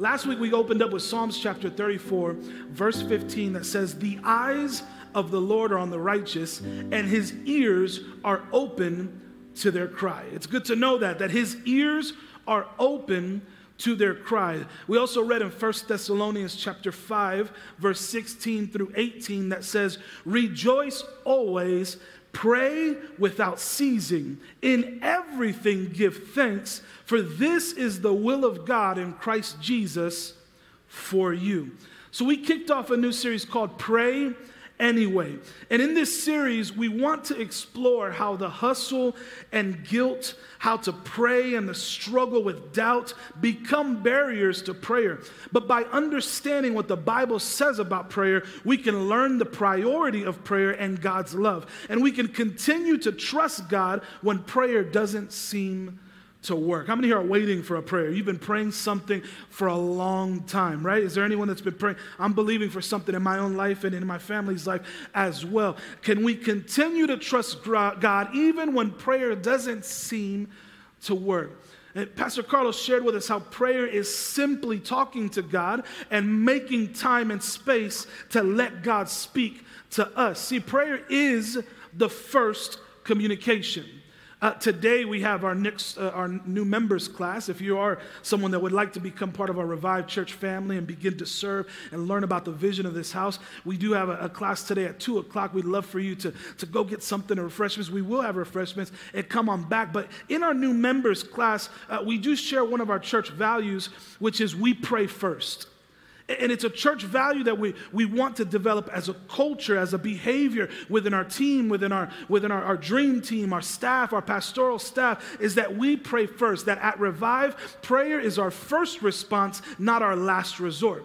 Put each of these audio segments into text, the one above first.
Last week we opened up with Psalms chapter 34, verse 15, that says, The eyes of the Lord are on the righteous, and his ears are open to their cry. It's good to know that, that his ears are open to their cry. We also read in 1 Thessalonians chapter 5 verse 16 through 18 that says, "Rejoice always, pray without ceasing, in everything give thanks, for this is the will of God in Christ Jesus for you." So we kicked off a new series called Pray anyway. And in this series, we want to explore how the hustle and guilt, how to pray and the struggle with doubt become barriers to prayer. But by understanding what the Bible says about prayer, we can learn the priority of prayer and God's love. And we can continue to trust God when prayer doesn't seem to work. How many here are waiting for a prayer? You've been praying something for a long time, right? Is there anyone that's been praying? I'm believing for something in my own life and in my family's life as well. Can we continue to trust God even when prayer doesn't seem to work? And Pastor Carlos shared with us how prayer is simply talking to God and making time and space to let God speak to us. See, prayer is the first communication. Uh, today we have our next, uh, our new members class. If you are someone that would like to become part of our revived church family and begin to serve and learn about the vision of this house, we do have a, a class today at two o'clock. We'd love for you to, to go get something or refreshments. We will have refreshments and come on back. But in our new members class, uh, we do share one of our church values, which is we pray first. And it's a church value that we, we want to develop as a culture, as a behavior within our team, within, our, within our, our dream team, our staff, our pastoral staff, is that we pray first. That at Revive, prayer is our first response, not our last resort.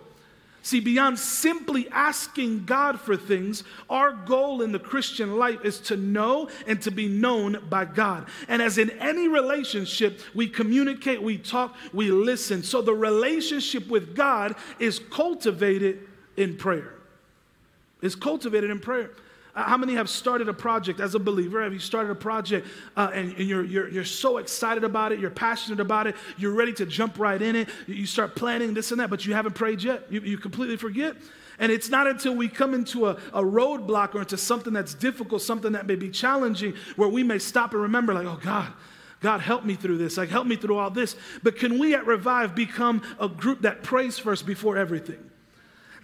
See, beyond simply asking God for things, our goal in the Christian life is to know and to be known by God. And as in any relationship, we communicate, we talk, we listen. So the relationship with God is cultivated in prayer. It's cultivated in prayer. How many have started a project as a believer? Have you started a project uh, and, and you're, you're, you're so excited about it, you're passionate about it, you're ready to jump right in it, you start planning this and that, but you haven't prayed yet? You, you completely forget? And it's not until we come into a, a roadblock or into something that's difficult, something that may be challenging, where we may stop and remember, like, oh God, God, help me through this. Like, help me through all this. But can we at Revive become a group that prays first before everything?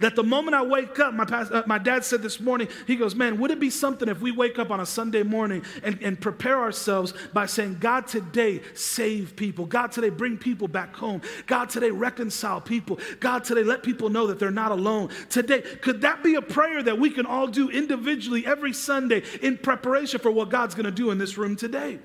That the moment I wake up, my, past, uh, my dad said this morning, he goes, Man, would it be something if we wake up on a Sunday morning and, and prepare ourselves by saying, God, today save people. God, today bring people back home. God, today reconcile people. God, today let people know that they're not alone. Today, could that be a prayer that we can all do individually every Sunday in preparation for what God's going to do in this room today?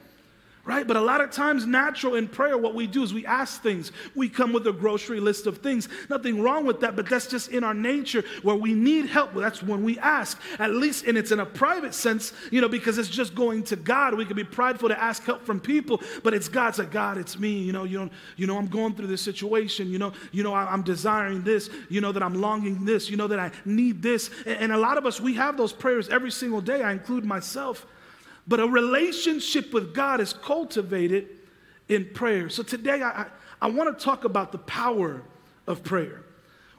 Right? But a lot of times, natural in prayer, what we do is we ask things. We come with a grocery list of things. Nothing wrong with that, but that's just in our nature where we need help. That's when we ask. At least, and it's in a private sense, you know, because it's just going to God. We can be prideful to ask help from people, but it's God's like, God, it's me. You know, you know, you know, I'm going through this situation. You know, you know, I'm desiring this. You know that I'm longing this. You know that I need this. And a lot of us, we have those prayers every single day. I include myself. But a relationship with God is cultivated in prayer. So today I, I want to talk about the power of prayer.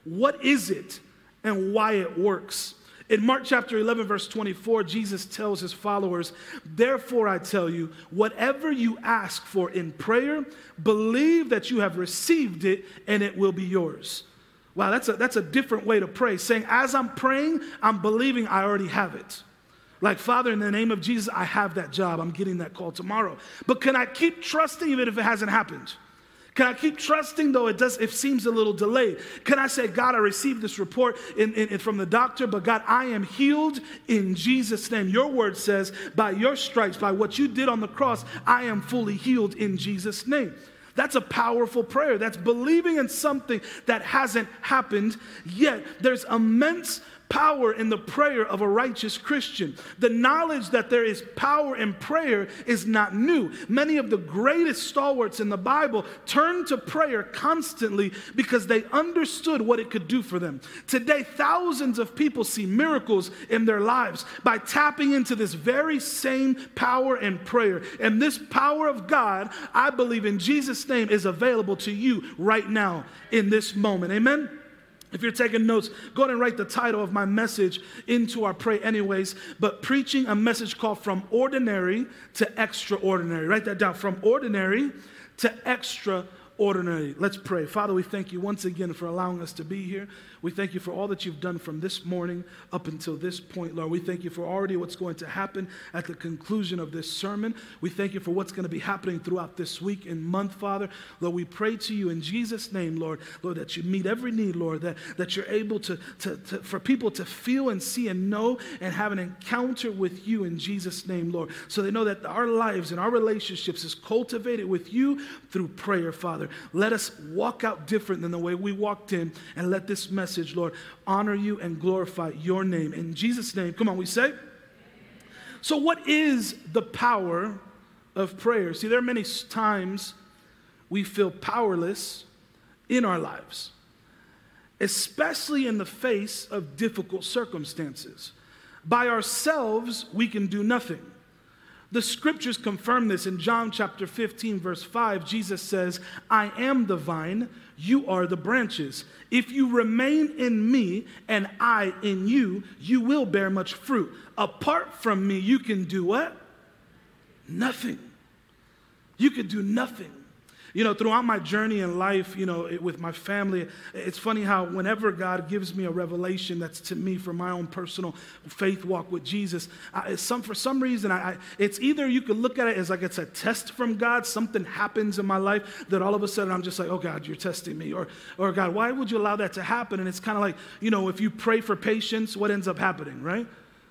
What is it and why it works? In Mark chapter 11, verse 24, Jesus tells his followers, Therefore I tell you, whatever you ask for in prayer, believe that you have received it and it will be yours. Wow, that's a, that's a different way to pray. Saying, as I'm praying, I'm believing I already have it. Like, Father, in the name of Jesus, I have that job. I'm getting that call tomorrow. But can I keep trusting even if it hasn't happened? Can I keep trusting though it does it seems a little delayed? Can I say, God, I received this report in, in, from the doctor, but God, I am healed in Jesus' name. Your word says, by your stripes, by what you did on the cross, I am fully healed in Jesus' name. That's a powerful prayer. That's believing in something that hasn't happened yet. There's immense power in the prayer of a righteous Christian. The knowledge that there is power in prayer is not new. Many of the greatest stalwarts in the Bible turned to prayer constantly because they understood what it could do for them. Today, thousands of people see miracles in their lives by tapping into this very same power in prayer. And this power of God, I believe in Jesus' name, is available to you right now in this moment. Amen. If you're taking notes, go ahead and write the title of my message into our pray anyways. But preaching a message called From Ordinary to Extraordinary. Write that down. From ordinary to extraordinary. Let's pray. Father, we thank you once again for allowing us to be here. We thank you for all that you've done from this morning up until this point, Lord. We thank you for already what's going to happen at the conclusion of this sermon. We thank you for what's going to be happening throughout this week and month, Father. Lord, we pray to you in Jesus' name, Lord, Lord, that you meet every need, Lord, that, that you're able to, to, to for people to feel and see and know and have an encounter with you in Jesus' name, Lord, so they know that our lives and our relationships is cultivated with you through prayer, Father. Let us walk out different than the way we walked in and let this message message, Lord, honor you and glorify your name. In Jesus' name, come on, we say. So, what is the power of prayer? See, there are many times we feel powerless in our lives, especially in the face of difficult circumstances. By ourselves, we can do nothing. The scriptures confirm this in John chapter 15, verse 5. Jesus says, I am the vine, you are the branches. If you remain in me and I in you, you will bear much fruit. Apart from me, you can do what? Nothing. You can do nothing. You know, throughout my journey in life, you know, it, with my family, it's funny how whenever God gives me a revelation that's to me for my own personal faith walk with Jesus, I, some, for some reason, I, I, it's either you could look at it as like it's a test from God, something happens in my life that all of a sudden I'm just like, oh God, you're testing me. Or, or God, why would you allow that to happen? And it's kind of like, you know, if you pray for patience, what ends up happening, right?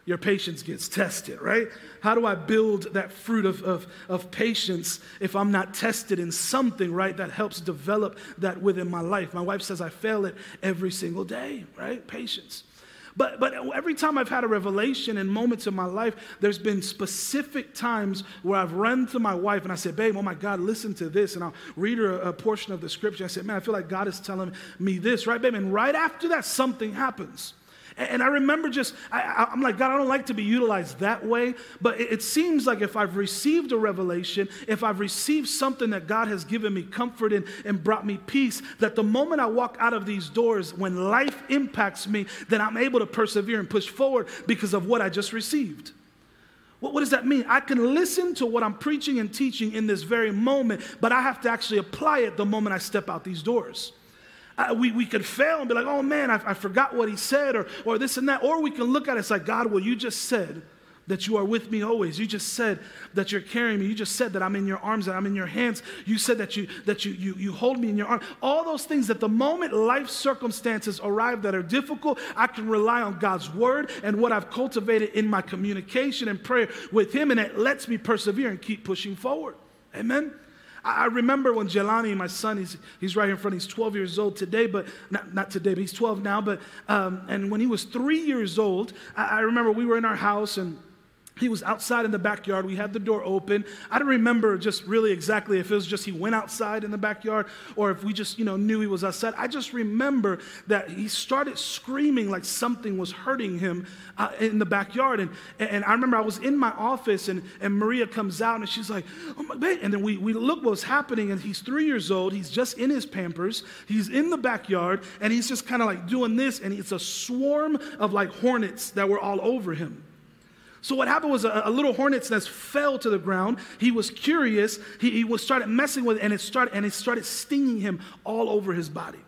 Your patience gets tested, right? How do I build that fruit of, of, of patience if I'm not tested in something, right, that helps develop that within my life? My wife says I fail it every single day, right? Patience. But, but every time I've had a revelation and moments in my life, there's been specific times where I've run to my wife and I said, Babe, oh my God, listen to this. And I'll read her a, a portion of the scripture. I said, Man, I feel like God is telling me this, right, babe? And right after that, something happens. And I remember just, I, am like, God, I don't like to be utilized that way, but it, it seems like if I've received a revelation, if I've received something that God has given me comfort in and brought me peace, that the moment I walk out of these doors, when life impacts me, then I'm able to persevere and push forward because of what I just received. What, what, does that mean? I can listen to what I'm preaching and teaching in this very moment, but I have to actually apply it the moment I step out these doors. Uh, we, we could fail and be like, oh man, I, I forgot what he said, or, or this and that. Or we can look at it, it's like, God, well, you just said that you are with me always. You just said that you're carrying me. You just said that I'm in your arms, that I'm in your hands. You said that you that you you, you hold me in your arms. All those things that the moment life circumstances arrive that are difficult, I can rely on God's word and what I've cultivated in my communication and prayer with Him, and it lets me persevere and keep pushing forward. Amen. I remember when Jelani, my son, he's, he's right here in front, he's 12 years old today, but not, not today, but he's 12 now. But, um, and when he was three years old, I, I remember we were in our house and he was outside in the backyard. We had the door open. I don't remember just really exactly if it was just he went outside in the backyard or if we just, you know, knew he was outside. I just remember that he started screaming like something was hurting him uh, in the backyard. And, and I remember I was in my office and, and Maria comes out and she's like, oh my. And then we, we look what's happening and he's three years old. He's just in his pampers. He's in the backyard and he's just kind of like doing this. And it's a swarm of like hornets that were all over him. So what happened was a, a, little hornet's nest fell to the ground. He was curious. He, he was started messing with it, and it started and it started stinging him all over his body.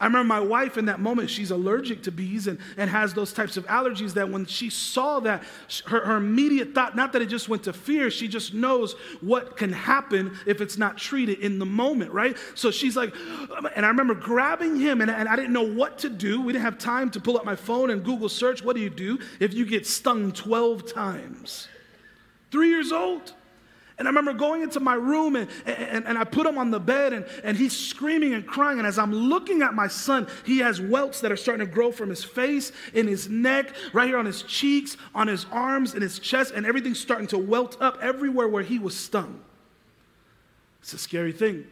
I remember my wife in that moment, she's allergic to bees and, and has those types of allergies that when she saw that, her, her immediate thought, not that it just went to fear, she just knows what can happen if it's not treated in the moment, right? So she's like, um, and I remember grabbing him and, and I didn't know what to do. We didn't have time to pull up my phone and Google search. What do you do if you get stung 12 times? Three years old. And I remember going into my room and, and, and I put him on the bed and, and he's screaming and crying. And as I'm looking at my son, he has welts that are starting to grow from his face, in his neck, right here on his cheeks, on his arms, in his chest, and everything's starting to welt up everywhere where he was stung. It's a scary thing.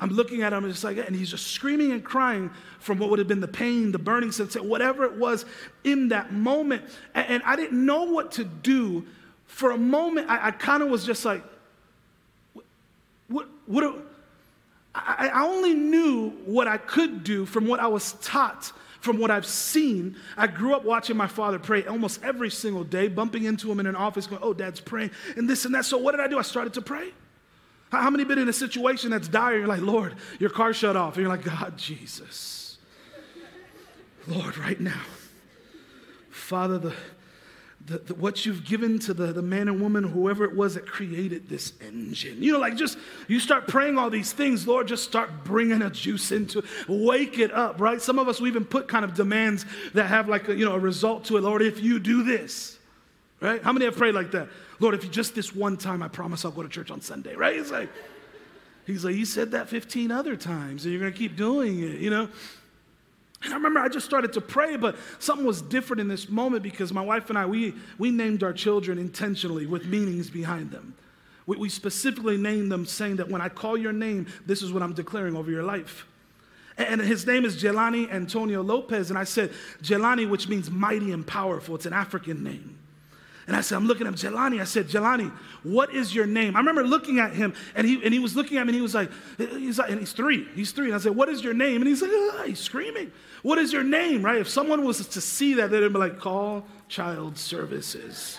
I'm looking at him and it's like, and he's just screaming and crying from what would have been the pain, the burning sense, whatever it was in that moment. And, and I didn't know what to do. For a moment, I, I kind of was just like, what, what, I, I only knew what I could do from what I was taught from what I've seen, I grew up watching my father pray almost every single day, bumping into him in an office, going, Oh, dad's praying, and this and that. So, what did I do? I started to pray. How many been in a situation that's dire? You're like, Lord, your car shut off. And you're like, God, Jesus. Lord, right now. Father, the, the, the, what you've given to the, the man and woman, whoever it was that created this engine. You know, like just, you start praying all these things, Lord, just start bringing a juice into. Wake it up, right? Some of us, we even put kind of demands that have like a, you know, a result to it. Lord, if you do this, right? How many have prayed like that? Lord, if you just this one time, I promise I'll go to church on Sunday, right? It's like, he's like, you said that 15 other times and you're going to keep doing it, you know? And I remember I just started to pray, but something was different in this moment because my wife and I, we, we named our children intentionally with meanings behind them. We, we specifically named them saying that when I call your name, this is what I'm declaring over your life. And his name is Jelani Antonio Lopez. And I said, Jelani, which means mighty and powerful. It's an African name. And I said, I'm looking at him, Jelani. I said, Jelani, what is your name? I remember looking at him and he, and he was looking at me and he was like, he's like, and he's three. He's three. And I said, what is your name? And he's like, ah, he's screaming. What is your name, right? If someone was to see that, they'd be like, call child services.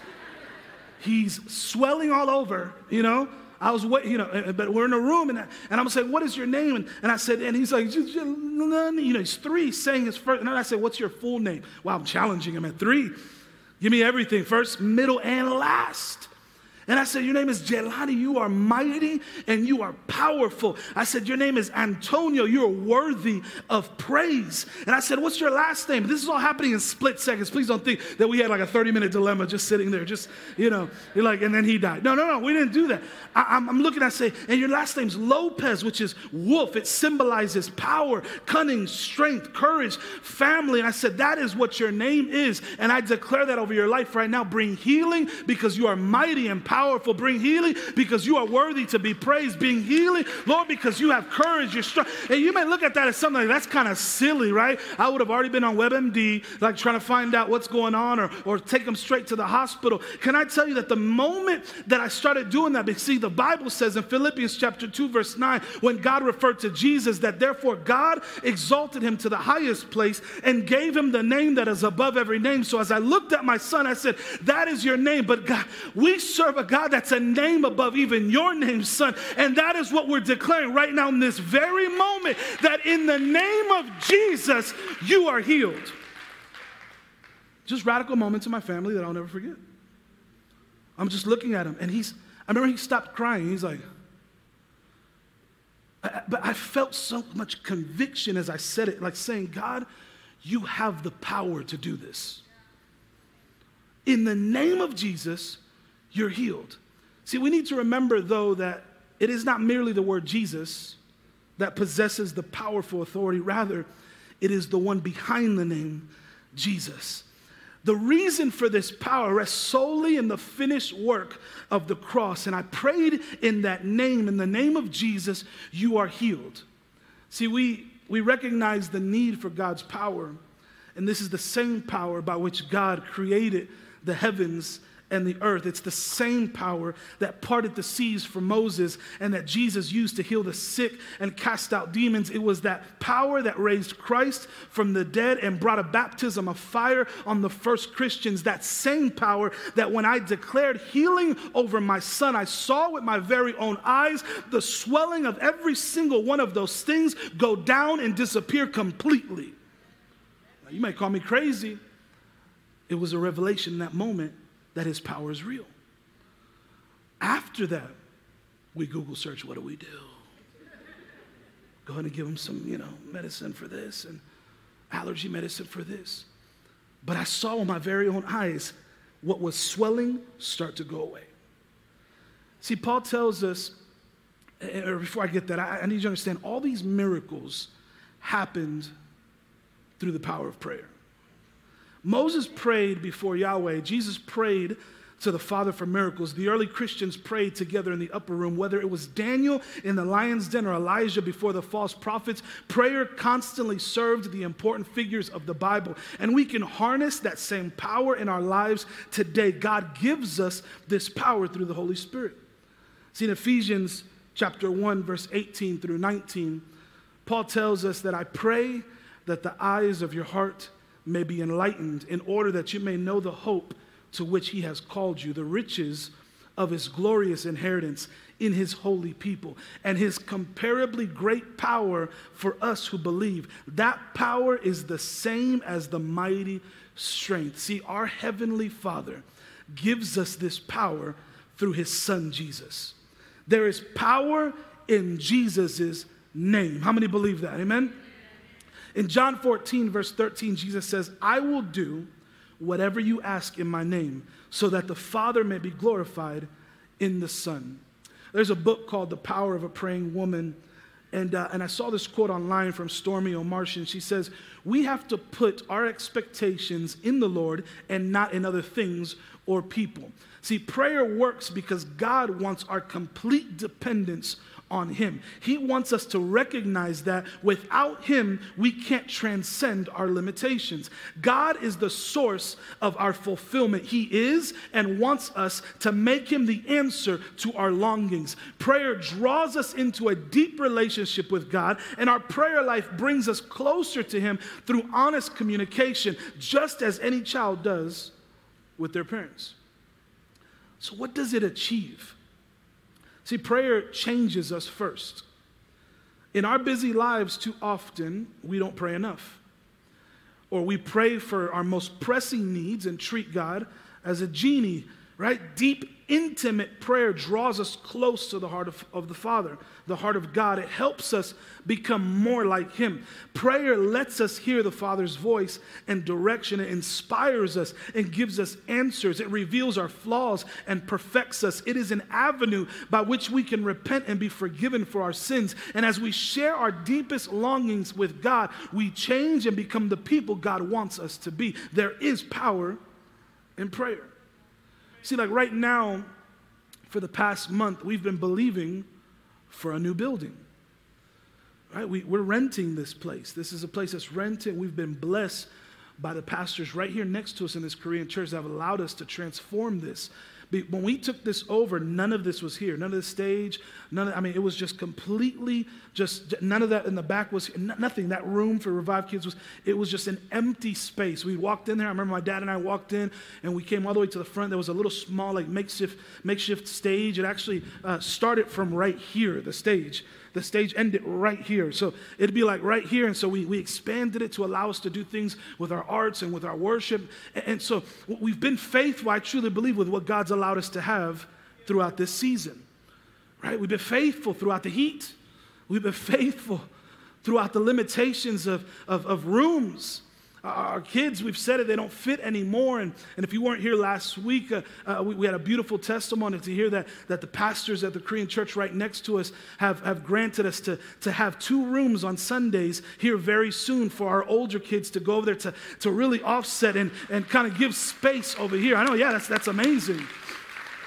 he's swelling all over, you know? I was waiting, you know, but we're in a room and, I, and I'm saying, what is your name? And, and I said, and he's like, you know, he's three saying his first. And I said, what's your full name? Wow, I'm challenging him at three. Give me everything first, middle, and last. And I said, Your name is Jelani. You are mighty and you are powerful. I said, Your name is Antonio. You're worthy of praise. And I said, What's your last name? This is all happening in split seconds. Please don't think that we had like a 30 minute dilemma just sitting there, just, you know, like, and then he died. No, no, no, we didn't do that. I, am looking, I say, And your last name's Lopez, which is wolf. It symbolizes power, cunning, strength, courage, family. And I said, That is what your name is. And I declare that over your life right now. Bring healing because you are mighty and powerful. Bring healing because you are worthy to be praised. Bring healing, Lord, because you have courage, you're strong. And you may look at that as something like that's kind of silly, right? I would have already been on WebMD, like trying to find out what's going on or, or take them straight to the hospital. Can I tell you that the moment that I started doing that, because see, the Bible says in Philippians chapter 2, verse 9, when God referred to Jesus, that therefore God exalted him to the highest place and gave him the name that is above every name. So as I looked at my son, I said, That is your name. But God, we serve a God that's a name above even your name, son. And that is what we're declaring right now in this very moment that in the name of Jesus, you are healed. Just radical moments in my family that I'll never forget. I'm just looking at him, and he's, I remember he stopped crying. He's like, but I felt so much conviction as I said it, like saying, God, you have the power to do this. In the name of Jesus, you're healed. See, we need to remember, though, that it is not merely the word Jesus that possesses the powerful authority, rather, it is the one behind the name Jesus. The reason for this power rests solely in the finished work of the cross. And I prayed in that name, in the name of Jesus, you are healed. See, we, we recognize the need for God's power. And this is the same power by which God created the heavens and the earth. It's the same power that parted the seas for Moses and that Jesus used to heal the sick and cast out demons. It was that power that raised Christ from the dead and brought a baptism of fire on the first Christians. That same power that when I declared healing over my son, I saw with my very own eyes the swelling of every single one of those things go down and disappear completely. Now, you may call me crazy. It was a revelation in that moment that his power is real. After that, we Google search, what do we do? Go ahead and give him some, you know, medicine for this and allergy medicine for this. But I saw with my very own eyes what was swelling start to go away. See, Paul tells us, or before I get that, I, I need you to understand all these miracles happened through the power of prayer. Moses prayed before Yahweh. Jesus prayed to the Father for miracles. The early Christians prayed together in the upper room, whether it was Daniel in the lion's den or Elijah before the false prophets. Prayer constantly served the important figures of the Bible. And we can harness that same power in our lives today. God gives us this power through the Holy Spirit. See, in Ephesians chapter 1, verse 18 through 19, Paul tells us that I pray that the eyes of your heart may be enlightened in order that you may know the hope to which he has called you, the riches of his glorious inheritance in his holy people, and his comparably great power for us who believe. That power is the same as the mighty strength. See, our heavenly Father gives us this power through his son Jesus. There is power in Jesus' name. How many believe that? Amen? In John 14, verse 13, Jesus says, I will do whatever you ask in my name, so that the Father may be glorified in the Son. There's a book called The Power of a Praying Woman. And, uh, and I saw this quote online from Stormie Omartian. She says, We have to put our expectations in the Lord and not in other things or people. See, prayer works because God wants our complete dependence on Him. He wants us to recognize that without Him, we can't transcend our limitations. God is the source of our fulfillment. He is and wants us to make Him the answer to our longings. Prayer draws us into a deep relationship with God, and our prayer life brings us closer to Him through honest communication, just as any child does with their parents. So, what does it achieve? See, prayer changes us first. In our busy lives, too often, we don't pray enough. Or we pray for our most pressing needs and treat God as a genie, right? Deep intimate prayer draws us close to the heart of, of the Father, the heart of God. It helps us become more like Him. Prayer lets us hear the Father's voice and direction. It inspires us and gives us answers. It reveals our flaws and perfects us. It is an avenue by which we can repent and be forgiven for our sins. And as we share our deepest longings with God, we change and become the people God wants us to be. There is power in prayer. See, like right now, for the past month, we've been believing for a new building. Right? We, we're renting this place. This is a place that's rented. We've been blessed by the pastors right here next to us in this Korean church that have allowed us to transform this when we took this over, none of this was here. None of the stage, none of, I mean, it was just completely, just none of that in the back was nothing. That room for Revive Kids was, it was just an empty space. We walked in there. I remember my dad and I walked in and we came all the way to the front. There was a little small, like makeshift, makeshift stage. It actually uh, started from right here, the stage the stage ended right here. So it'd be like right here. And so we, we expanded it to allow us to do things with our arts and with our worship. And, and so we've been faithful, I truly believe, with what God's allowed us to have throughout this season. Right? We've been faithful throughout the heat. We've been faithful throughout the limitations of, of, of rooms our kids, we've said it, they don't fit anymore. And, and if you weren't here last week, uh, uh, we, we, had a beautiful testimony to hear that, that the pastors at the Korean church right next to us have, have granted us to, to have two rooms on Sundays here very soon for our older kids to go over there to, to really offset and, and kind of give space over here. I know, yeah, that's, that's amazing.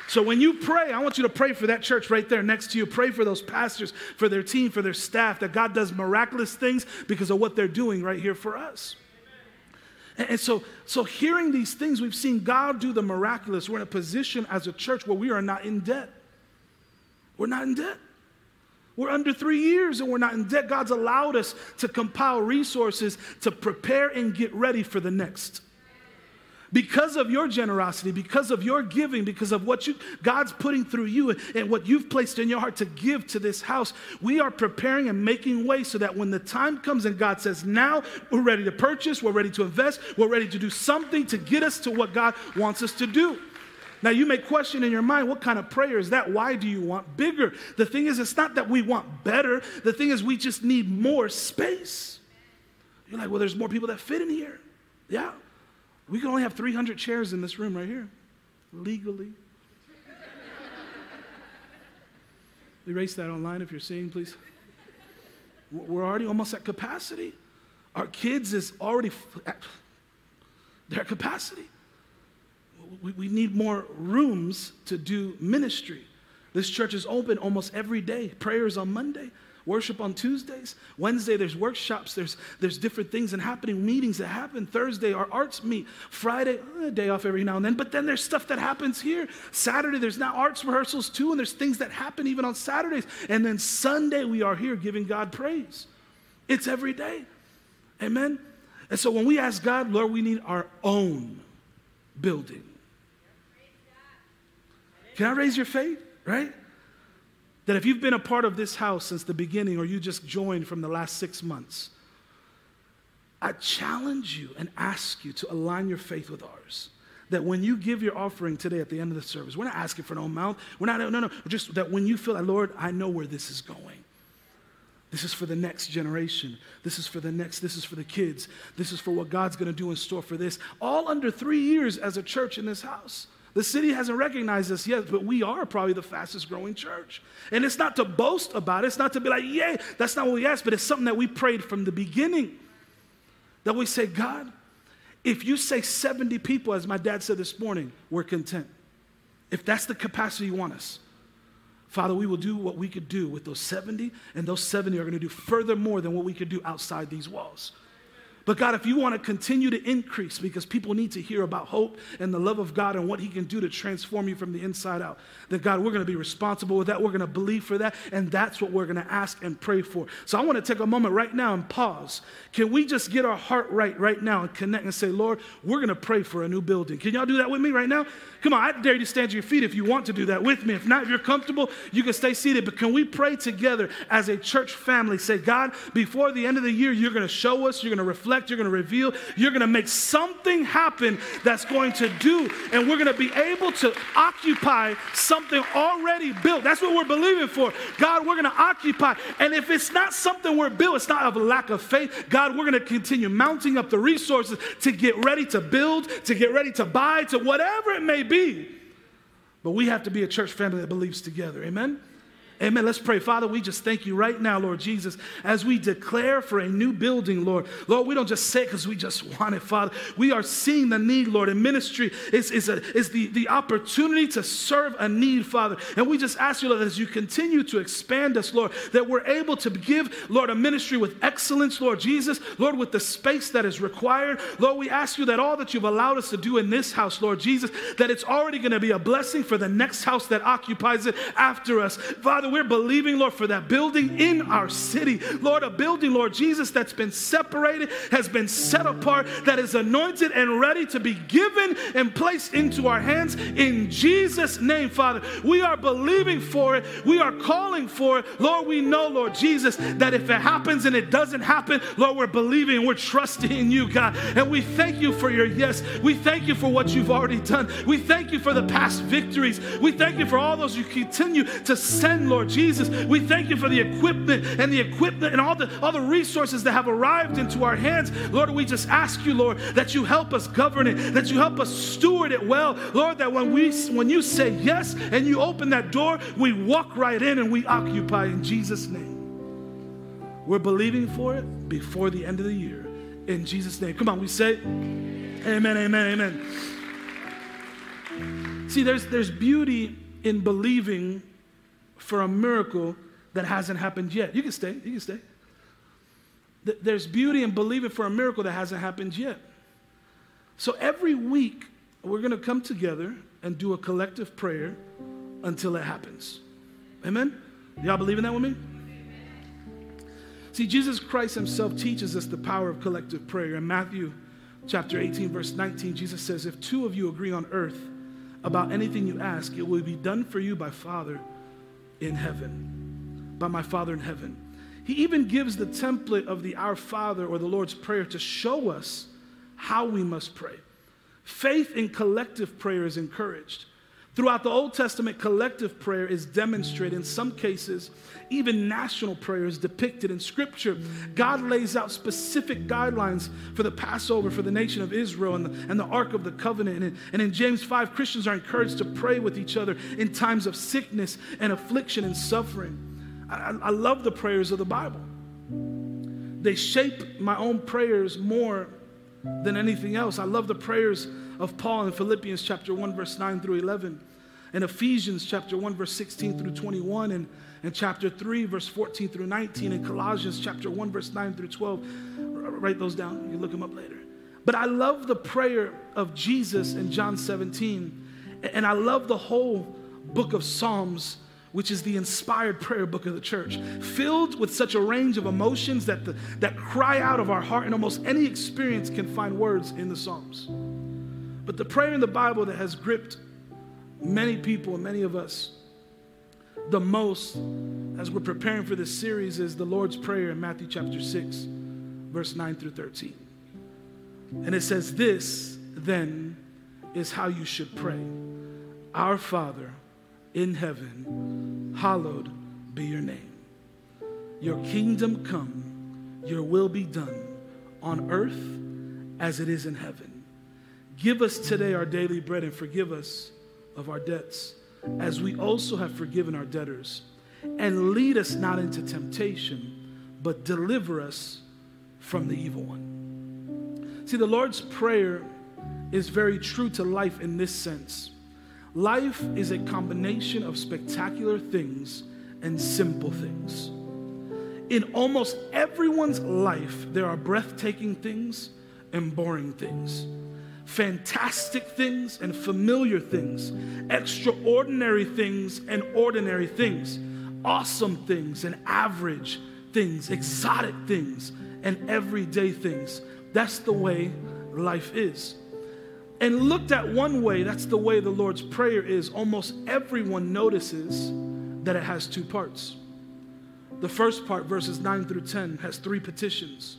So when you pray, I want you to pray for that church right there next to you. Pray for those pastors, for their team, for their staff, that God does miraculous things because of what they're doing right here for us. And so, so hearing these things, we've seen God do the miraculous. We're in a position as a church where we are not in debt. We're not in debt. We're under three years and we're not in debt. God's allowed us to compile resources to prepare and get ready for the next because of your generosity, because of your giving, because of what you, God's putting through you and what you've placed in your heart to give to this house, we are preparing and making way so that when the time comes and God says, now we're ready to purchase, we're ready to invest, we're ready to do something to get us to what God wants us to do. Now, you may question in your mind, what kind of prayer is that? Why do you want bigger? The thing is, it's not that we want better. The thing is, we just need more space. You're like, well, there's more people that fit in here. Yeah. We can only have 300 chairs in this room right here, legally. Erase that online if you're seeing, please. We're already almost at capacity. Our kids is already at their capacity. We, we need more rooms to do ministry. This church is open almost every day. Prayers on Monday, worship on Tuesdays. Wednesday, there's workshops, there's, there's different things and happening, meetings that happen. Thursday, our arts meet. Friday, a day off every now and then. But then there's stuff that happens here. Saturday, there's now arts rehearsals too, and there's things that happen even on Saturdays. And then Sunday, we are here giving God praise. It's every day. Amen? And so when we ask God, Lord, we need our own building. Can I raise your faith? Right? That if you've been a part of this house since the beginning or you just joined from the last six months, I challenge you and ask you to align your faith with ours. That when you give your offering today at the end of the service, we're not asking for no amount. We're not, no, no, just that when you feel like, Lord, I know where this is going. This is for the next generation. This is for the next, this is for the kids. This is for what God's gonna do in store for this. All under three years as a church in this house. The city hasn't recognized us yet, but we are probably the fastest growing church. And it's not to boast about it, it's not to be like, yay, that's not what we asked, but it's something that we prayed from the beginning. That we say, God, if you say 70 people, as my dad said this morning, we're content. If that's the capacity you want us, Father, we will do what we could do with those 70, and those 70 are going to do further more than what we could do outside these walls. But God, if you want to continue to increase because people need to hear about hope and the love of God and what He can do to transform you from the inside out, then God, we're going to be responsible with that. We're going to believe for that. And that's what we're going to ask and pray for. So I want to take a moment right now and pause. Can we just get our heart right right now and connect and say, Lord, we're going to pray for a new building? Can y'all do that with me right now? Come on, I dare you to stand to your feet if you want to do that with me. If not, if you're comfortable, you can stay seated. But can we pray together as a church family? Say, God, before the end of the year, you're going to show us, you're going to reflect, you're going to reveal, you're going to make something happen that's going to do, and we're going to be able to occupy something already built. That's what we're believing for. God, we're going to occupy. And if it's not something we're built, it's not of a lack of faith. God, we're going to continue mounting up the resources to get ready to build, to get ready to buy, to whatever it may be be. But we have to be a church family that believes together. Amen? Amen. Let's pray. Father, we just thank you right now, Lord Jesus, as we declare for a new building, Lord. Lord, we don't just say it because we just want it, Father. We are seeing the need, Lord, and ministry is, is, a, is the, the opportunity to serve a need, Father. And we just ask you, Lord, as you continue to expand us, Lord, that we're able to give, Lord, a ministry with excellence, Lord Jesus, Lord, with the space that is required. Lord, we ask you that all that you've allowed us to do in this house, Lord Jesus, that it's already going to be a blessing for the next house that occupies it after us. Father, we're believing, Lord, for that building in our city. Lord, a building, Lord Jesus, that's been separated, has been set apart, that is anointed and ready to be given and placed into our hands in Jesus' name, Father. We are believing for it. We are calling for it. Lord, we know, Lord Jesus, that if it happens and it doesn't happen, Lord, we're believing we're trusting in you, God. And we thank you for your yes. We thank you for what you've already done. We thank you for the past victories. We thank you for all those you continue to send, Lord. Lord Jesus. We thank you for the equipment and the equipment and all the, all the resources that have arrived into our hands. Lord, we just ask you, Lord, that you help us govern it, that you help us steward it well. Lord, that when we when you say yes and you open that door, we walk right in and we occupy in Jesus' name. We're believing for it before the end of the year. In Jesus' name. Come on, we say amen, amen, amen. See, there's, there's beauty in believing for a miracle that hasn't happened yet. You can stay, you can stay. There's beauty in believing for a miracle that hasn't happened yet. So every week, we're going to come together and do a collective prayer until it happens. Amen? Y'all believe in that with me? See, Jesus Christ himself teaches us the power of collective prayer. In Matthew chapter 18, verse 19, Jesus says, If two of you agree on earth about anything you ask, it will be done for you by Father in heaven, by my Father in heaven. He even gives the template of the Our Father or the Lord's Prayer to show us how we must pray. Faith in collective prayer is encouraged. Throughout the Old Testament, collective prayer is demonstrated. In some cases, even national prayer is depicted in Scripture. God lays out specific guidelines for the Passover for the nation of Israel and the, and the Ark of the Covenant. And, and in James 5, Christians are encouraged to pray with each other in times of sickness and affliction and suffering. I, I love the prayers of the Bible. They shape my own prayers more than anything else. I love the prayers of Paul in Philippians chapter 1, verse 9 through 11, in Ephesians chapter 1, verse 16 through 21, and in chapter 3, verse 14 through 19, in Colossians chapter 1, verse 9 through 12. Write those down. You look them up later. But I love the prayer of Jesus in John 17, and I love the whole book of Psalms which is the inspired prayer book of the church, filled with such a range of emotions that, the, that cry out of our heart, and almost any experience can find words in the Psalms. But the prayer in the Bible that has gripped many people and many of us the most as we're preparing for this series is the Lord's Prayer in Matthew chapter 6, verse 9 through 13. And it says, This then is how you should pray Our Father in heaven, hallowed be your name. Your kingdom come, your will be done on earth as it is in heaven. Give us today our daily bread and forgive us of our debts, as we also have forgiven our debtors. And lead us not into temptation, but deliver us from the evil one. See, the Lord's Prayer is very true to life in this sense. Life is a combination of spectacular things and simple things. In almost everyone's life, there are breathtaking things and boring things fantastic things and familiar things, extraordinary things and ordinary things, awesome things and average things, exotic things and everyday things. That's the way life is. And looked at one way, that's the way the Lord's Prayer is. Almost everyone notices that it has two parts. The first part, verses 9 through 10, has three petitions.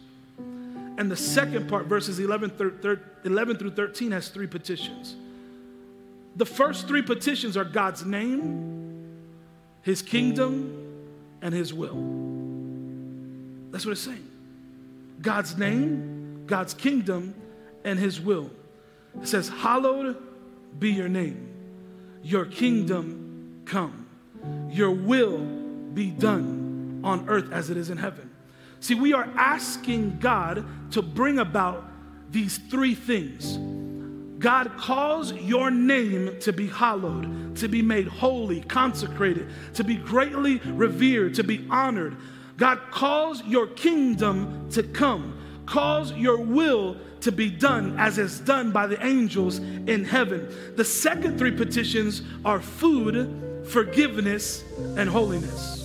And the second part, verses 11 through, 11 through 13, has three petitions. The first three petitions are God's name, His kingdom, and His will. That's what it's saying. God's name, God's kingdom, and His will. It says, Hallowed be your name, your kingdom come, your will be done on earth as it is in heaven. See, we are asking God to bring about these three things. God calls your name to be hallowed, to be made holy, consecrated, to be greatly revered, to be honored. God calls your kingdom to come, calls your will to be done as is done by the angels in heaven. The second three petitions are food, forgiveness, and holiness.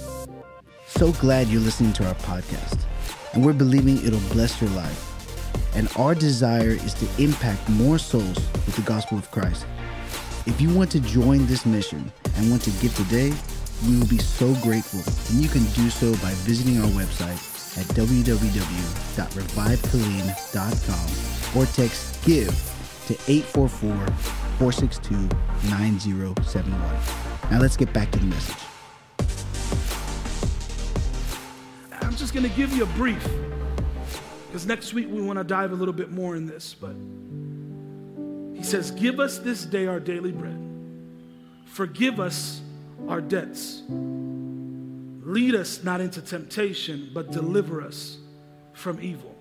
So glad you're listening to our podcast and we're believing it'll bless your life. And our desire is to impact more souls with the gospel of Christ. If you want to join this mission and want to give today, we will be so grateful. And you can do so by visiting our website at www.revivekilleen.com or text GIVE to 844-462-9071. Now let's get back to the message. Just going to give you a brief because next week we want to dive a little bit more in this. But he says, Give us this day our daily bread, forgive us our debts, lead us not into temptation, but deliver us from evil.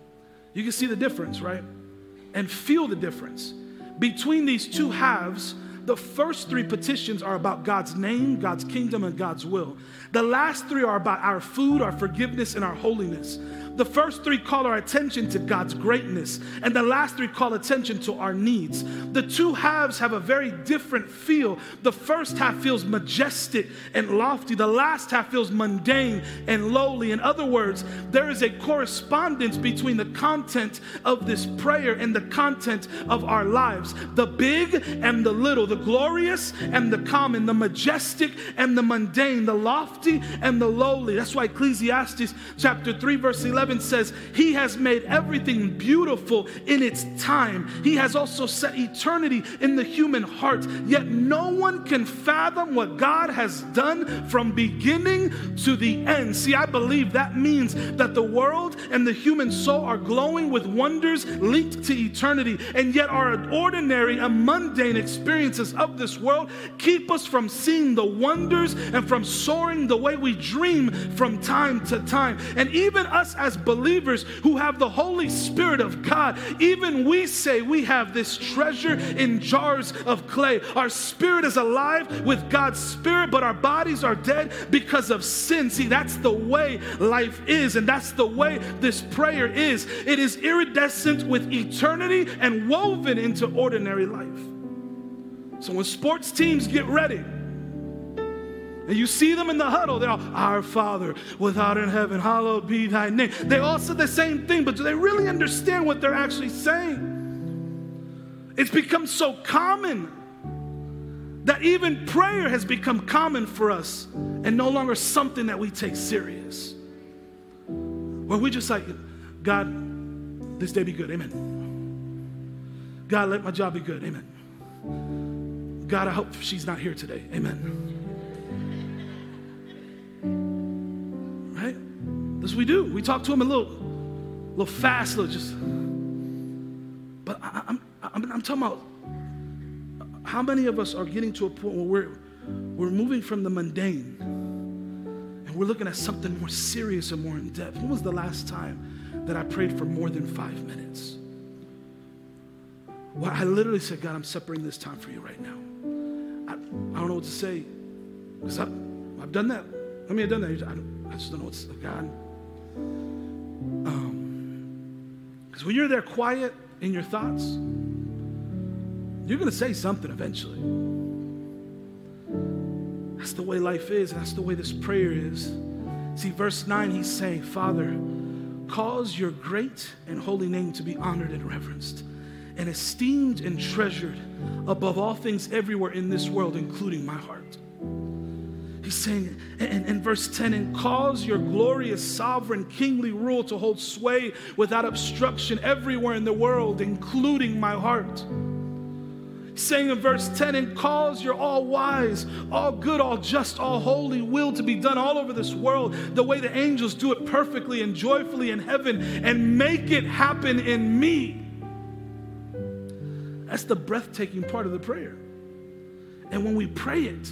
You can see the difference, right? And feel the difference. Between these two halves, the first three petitions are about God's name, God's kingdom, and God's will. The last three are about our food, our forgiveness, and our holiness. The first three call our attention to God's greatness, and the last three call attention to our needs. The two halves have a very different feel. The first half feels majestic and lofty, the last half feels mundane and lowly. In other words, there is a correspondence between the content of this prayer and the content of our lives the big and the little, the glorious and the common, the majestic and the mundane, the lofty and the lowly. That's why Ecclesiastes chapter 3, verse 11 11 says, He has made everything beautiful in its time. He has also set eternity in the human heart. Yet no one can fathom what God has done from beginning to the end. See, I believe that means that the world and the human soul are glowing with wonders linked to eternity, and yet our ordinary and mundane experiences of this world keep us from seeing the wonders and from soaring the way we dream from time to time. And even us as believers who have the Holy Spirit of God, even we say we have this treasure in jars of clay. Our spirit is alive with God's Spirit, but our bodies are dead because of sin. See, that's the way life is, and that's the way this prayer is. It is iridescent with eternity and woven into ordinary life. So when sports teams get ready, and you see them in the huddle, they're all, Our Father, without in heaven, hallowed be thy name. They all said the same thing, but do they really understand what they're actually saying? It's become so common that even prayer has become common for us and no longer something that we take serious. Where we just like, God, this day be good, amen. God, let my job be good, amen. God, I hope she's not here today, amen. This we do. We talk to him a little, little fast, little just. But I, am I'm, I'm, I'm talking about how many of us are getting to a point where we're, we're moving from the mundane and we're looking at something more serious and more in depth. When was the last time that I prayed for more than five minutes? Well, I literally said, God, I'm separating this time for you right now. I, I don't know what to say because I've done that. I mean, I've done that. I, I just don't know what's God. Because um, when you're there quiet in your thoughts, you're going to say something eventually. That's the way life is. And that's the way this prayer is. See, verse 9, he's saying, Father, cause your great and holy name to be honored and reverenced and esteemed and treasured above all things everywhere in this world, including my heart. He's saying in, in, verse 10 and cause your glorious sovereign kingly rule to hold sway without obstruction everywhere in the world, including my heart. Saying in verse 10 and cause your all wise, all good, all just, all holy will to be done all over this world the way the angels do it perfectly and joyfully in heaven and make it happen in me. That's the breathtaking part of the prayer. And when we pray it,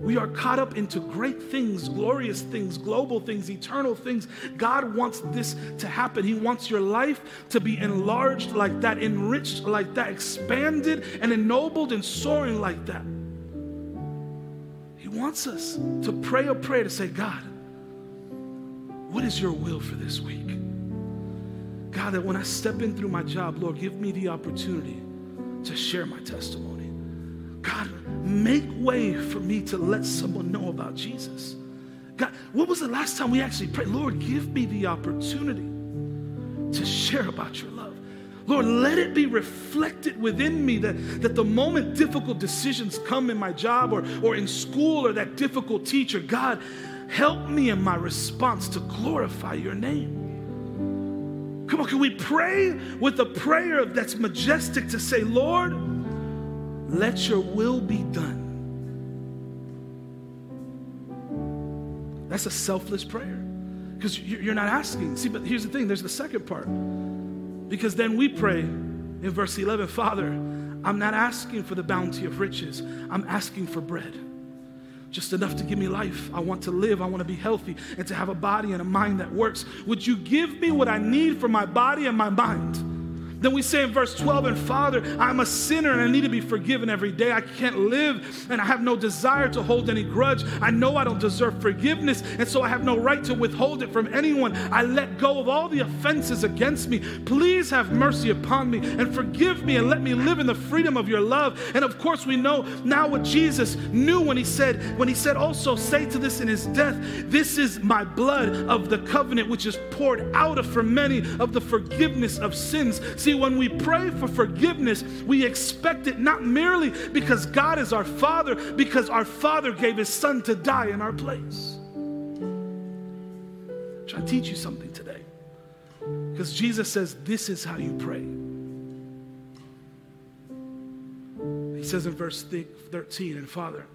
we are caught up into great things, glorious things, global things, eternal things. God wants this to happen. He wants your life to be enlarged like that, enriched like that, expanded and ennobled and soaring like that. He wants us to pray a prayer to say, God, what is your will for this week? God, that when I step in through my job, Lord, give me the opportunity to share my testimony. God, make way for me to let someone know about Jesus. God, what was the last time we actually prayed? Lord, give me the opportunity to share about your love. Lord, let it be reflected within me that, that the moment difficult decisions come in my job or, or in school or that difficult teacher, God, help me in my response to glorify your name. Come on, can we pray with a prayer that's majestic to say, Lord, let your will be done. That's a selfless prayer because you're not asking. See, but here's the thing there's the second part. Because then we pray in verse 11 Father, I'm not asking for the bounty of riches, I'm asking for bread. Just enough to give me life. I want to live. I want to be healthy and to have a body and a mind that works. Would you give me what I need for my body and my mind? Then we say in verse 12, and Father, I'm a sinner and I need to be forgiven every day. I can't live and I have no desire to hold any grudge. I know I don't deserve forgiveness, and so I have no right to withhold it from anyone. I let go of all the offenses against me. Please have mercy upon me and forgive me and let me live in the freedom of your love. And of course, we know now what Jesus knew when he said, when he said, also say to this in his death, This is my blood of the covenant, which is poured out for many of the forgiveness of sins. See, See, when we pray for forgiveness, we expect it not merely because God is our Father, because our Father gave His Son to die in our place. I'm trying to teach you something today. Because Jesus says, This is how you pray. He says in verse 13, and Father,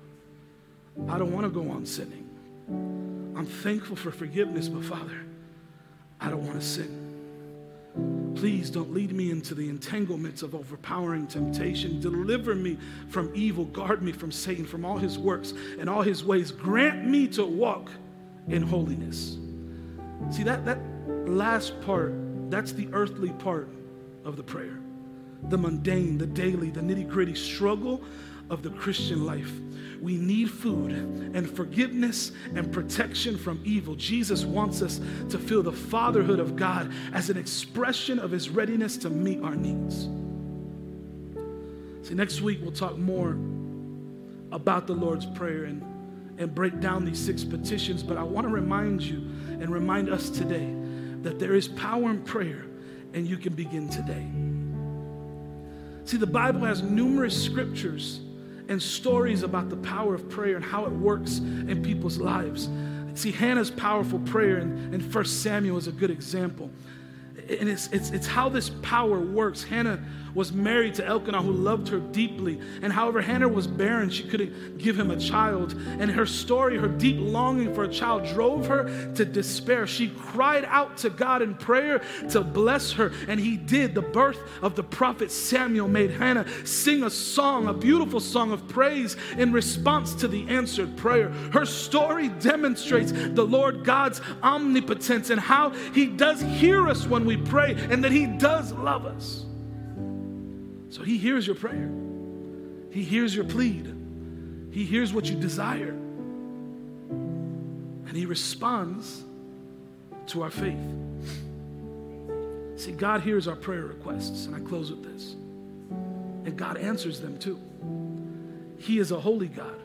I don't want to go on sinning. I'm thankful for forgiveness, but Father, I don't want to sin. Please don't lead me into the entanglements of overpowering temptation. Deliver me from evil. Guard me from Satan, from all his works and all his ways. Grant me to walk in holiness. See, that, that last part, that's the earthly part of the prayer the mundane, the daily, the nitty gritty struggle of the Christian life. We need food and forgiveness and protection from evil. Jesus wants us to feel the fatherhood of God as an expression of his readiness to meet our needs. See, next week we'll talk more about the Lord's Prayer and, and break down these six petitions. But I want to remind you and remind us today that there is power in prayer and you can begin today. See, the Bible has numerous scriptures and stories about the power of prayer and how it works in people's lives. See, Hannah's powerful prayer in, in 1 Samuel is a good example. And it's, it's, it's how this power works. Hannah was married to Elkanah, who loved her deeply. And however, Hannah was barren, she couldn't give him a child. And her story, her deep longing for a child, drove her to despair. She cried out to God in prayer to bless her, and He did. The birth of the prophet Samuel made Hannah sing a song, a beautiful song of praise in response to the answered prayer. Her story demonstrates the Lord God's omnipotence and how He does hear us when we pray and that He does love us. So he hears your prayer, he hears your plead, he hears what you desire, and he responds to our faith. See, God hears our prayer requests, and I close with this. And God answers them too. He is a holy God,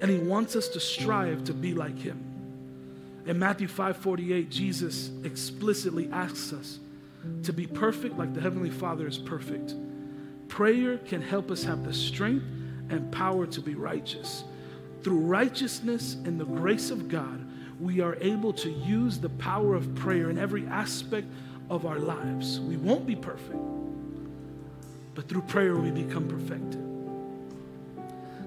and He wants us to strive to be like Him. In Matthew 5:48, Jesus explicitly asks us to be perfect like the Heavenly Father is perfect. Prayer can help us have the strength and power to be righteous. Through righteousness and the grace of God, we are able to use the power of prayer in every aspect of our lives. We won't be perfect, but through prayer we become perfected.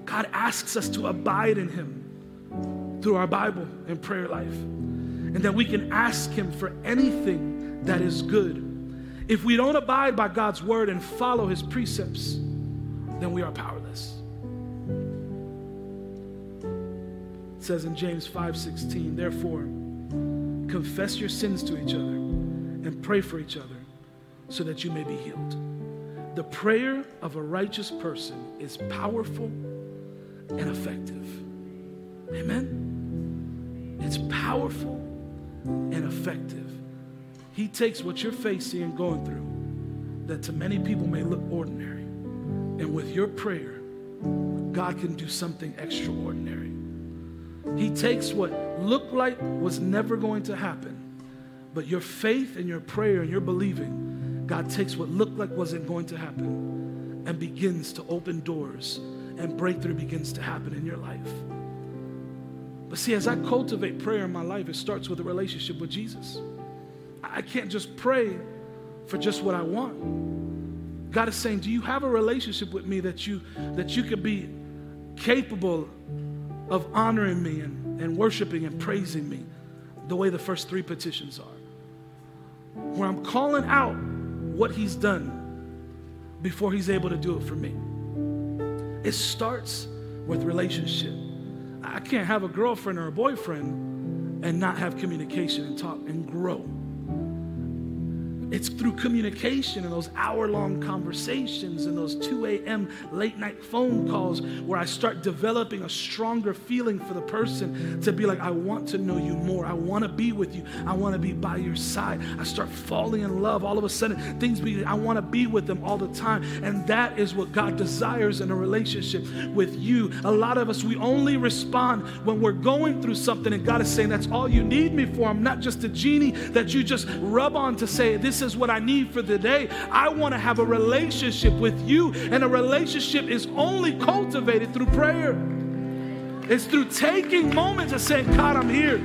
God asks us to abide in Him through our Bible and prayer life, and that we can ask Him for anything that is good if we don't abide by God's word and follow his precepts, then we are powerless. It says in James 5:16, therefore, confess your sins to each other and pray for each other so that you may be healed. The prayer of a righteous person is powerful and effective. Amen. It's powerful and effective. He takes what you're facing and going through that to many people may look ordinary. And with your prayer, God can do something extraordinary. He takes what looked like was never going to happen, but your faith and your prayer and your believing, God takes what looked like wasn't going to happen and begins to open doors and breakthrough begins to happen in your life. But see, as I cultivate prayer in my life, it starts with a relationship with Jesus. I can't just pray for just what I want. God is saying, Do you have a relationship with me that you that you could be capable of honoring me and, and worshiping and praising me the way the first three petitions are? Where I'm calling out what he's done before he's able to do it for me. It starts with relationship. I can't have a girlfriend or a boyfriend and not have communication and talk and grow. It's through communication and those hour long conversations and those 2 a.m. late night phone calls where I start developing a stronger feeling for the person to be like, I want to know you more. I want to be with you. I want to be by your side. I start falling in love. All of a sudden, things be, I want to be with them all the time. And that is what God desires in a relationship with you. A lot of us, we only respond when we're going through something, and God is saying, That's all you need me for. I'm not just a genie that you just rub on to say, This is what I need for the day. I want to have a relationship with you, and a relationship is only cultivated through prayer. It's through taking moments and saying, God, I'm here.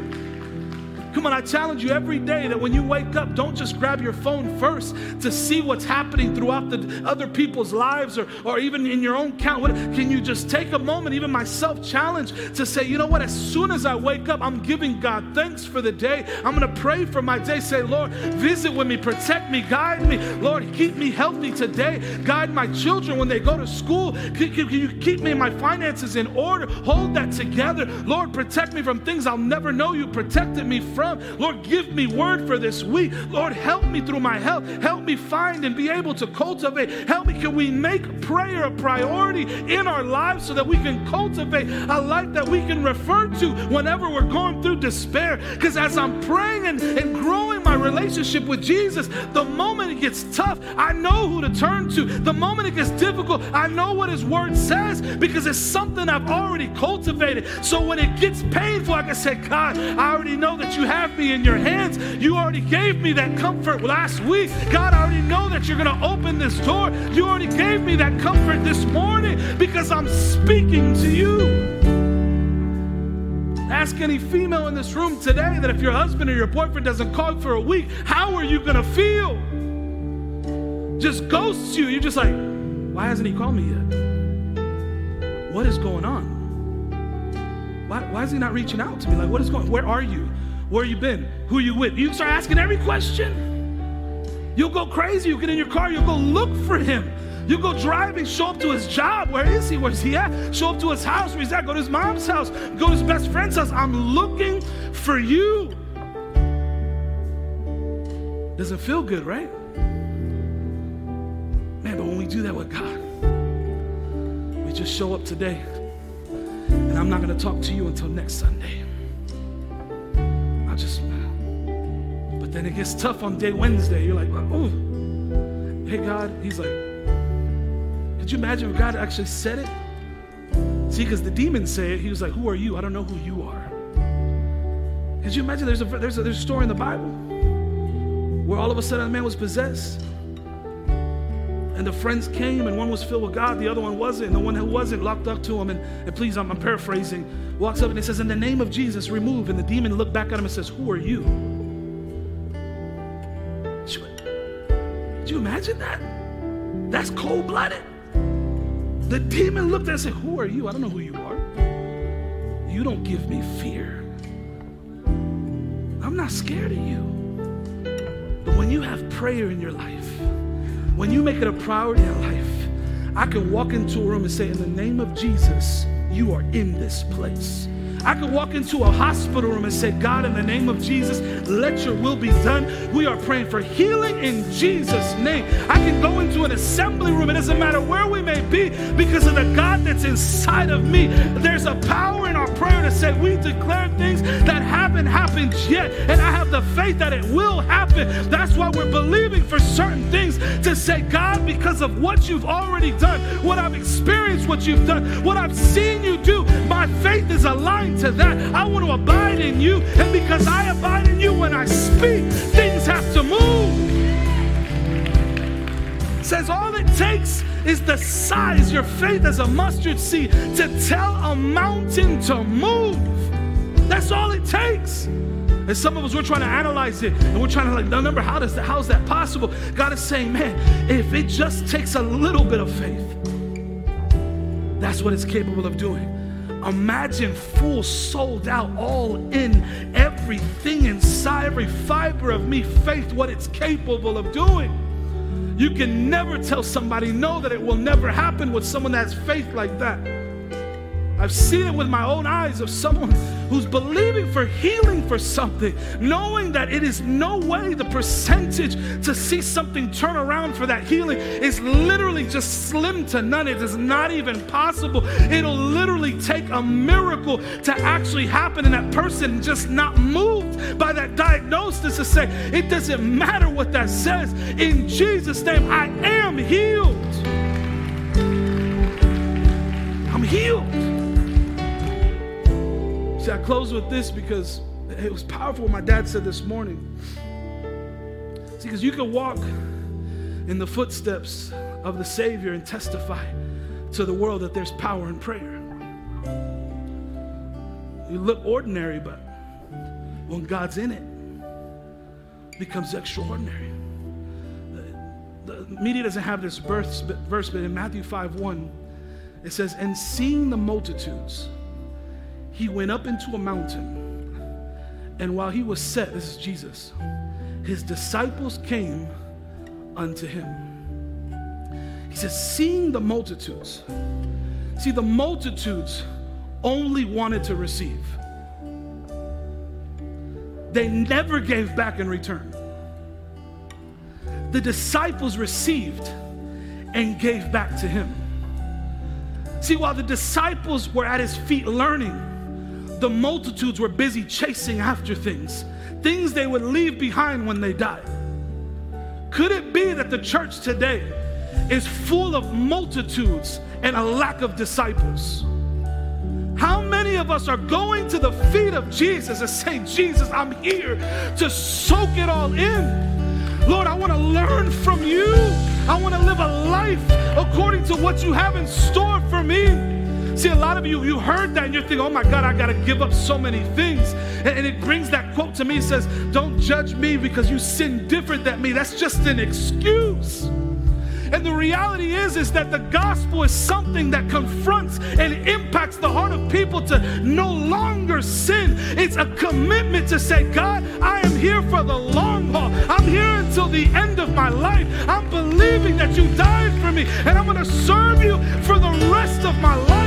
Come on, I challenge you every day that when you wake up, don't just grab your phone first to see what's happening throughout the other people's lives or, or even in your own count. What, can you just take a moment, even myself challenge, to say, you know what, as soon as I wake up, I'm giving God thanks for the day. I'm going to pray for my day. Say, Lord, visit with me, protect me, guide me. Lord, keep me healthy today. Guide my children when they go to school. Can, can you keep me and my finances in order? Hold that together. Lord, protect me from things I'll never know you protected me from. Lord, give me word for this week. Lord, help me through my health. Help me find and be able to cultivate. Help me. Can we make prayer a priority in our lives so that we can cultivate a life that we can refer to whenever we're going through despair? Because as I'm praying and, and growing my relationship with Jesus, the moment it gets tough, I know who to turn to. The moment it gets difficult, I know what His Word says because it's something I've already cultivated. So when it gets painful, I can say, God, I already know that you have me in your hands. You already gave me that comfort last week. God, I already know that you're going to open this door. You already gave me that comfort this morning because I'm speaking to you. Ask any female in this room today that if your husband or your boyfriend doesn't call for a week, how are you going to feel? Just ghosts you. You're just like, why hasn't he called me yet? What is going on? Why, why is he not reaching out to me? Like, what is going Where are you? Where you been? Who you with? You start asking every question. You'll go crazy. You get in your car, you'll go look for him. You go driving, show up to his job. Where is he? Where's he at? Show up to his house. Where's he's at? Go to his mom's house. Go to his best friend's house. I'm looking for you. Doesn't feel good, right? Man, but when we do that with God, we just show up today. And I'm not going to talk to you until next Sunday. Just, but then it gets tough on day Wednesday. You're like, oh, hey, God. He's like, could you imagine if God actually said it? See, because the demons say it. He was like, who are you? I don't know who you are. Could you imagine there's a, there's a, there's a story in the Bible where all of a sudden a man was possessed and the friends came, and one was filled with God, the other one wasn't. And the one who wasn't locked up to him. And, and please, I'm, I'm paraphrasing, walks up and he says, In the name of Jesus, remove. And the demon looked back at him and says, Who are you? Did you imagine that? That's cold blooded. The demon looked at him and said, Who are you? I don't know who you are. You don't give me fear. I'm not scared of you. But when you have prayer in your life, when you make it a priority in life, I can walk into a room and say, In the name of Jesus, you are in this place. I could walk into a hospital room and say, God, in the name of Jesus, let your will be done. We are praying for healing in Jesus' name. I can go into an assembly room, it doesn't matter where we may be, because of the God that's inside of me. There's a power our prayer to say, We declare things that haven't happened yet, and I have the faith that it will happen. That's why we're believing for certain things to say, God, because of what you've already done, what I've experienced, what you've done, what I've seen you do, my faith is aligned to that. I want to abide in you. And because I abide in you, when I speak, things have to move. says all it takes is the size, your faith as a mustard seed, to tell a mountain to move. That's all it takes. And some of us, we're trying to analyze it and we're trying to like, remember, how does that, how is that possible? God is saying, man, if it just takes a little bit of faith, that's what it's capable of doing. Imagine full, sold out, all in, everything inside, every fiber of me, faith, what it's capable of doing. You can never tell somebody no that it will never happen with someone that has faith like that. I've seen it with my own eyes of someone who's believing for healing for something, knowing that it is no way the percentage to see something turn around for that healing is literally just slim to none. It is not even possible. It'll literally take a miracle to actually happen in that person just not moved by that diagnosis to say, it doesn't matter what that says. In Jesus' name, I am healed. I'm healed. See, I close with this because it was powerful what my dad said this morning. See, because you can walk in the footsteps of the Savior and testify to the world that there's power in prayer. You look ordinary, but when God's in it, becomes extraordinary. The, the media doesn't have this verse, but in Matthew 5 1, it says, And seeing the multitudes, he went up into a mountain. And while he was set, this is Jesus, his disciples came unto him. He says, Seeing the multitudes, see, the multitudes only wanted to receive. They never gave back in return. The disciples received and gave back to him. See, while the disciples were at his feet learning, the multitudes were busy chasing after things, things they would leave behind when they died. Could it be that the church today is full of multitudes and a lack of disciples? How many of us are going to the feet of Jesus and saying, Jesus, I'm here to soak it all in? Lord, I want to learn from you. I want to live a life according to what you have in store for me. See, a lot of you, you heard that and you're thinking, oh my God, I got to give up so many things. And, and it brings that quote to me, It says, don't judge me because you sin different than me. That's just an excuse. And the reality is, is that the gospel is something that confronts and impacts the heart of people to no longer sin. It's a commitment to say, God, I am here for the long haul. I'm here until the end of my life. I'm believing that you died for me, and I'm going to serve you for the rest of my life.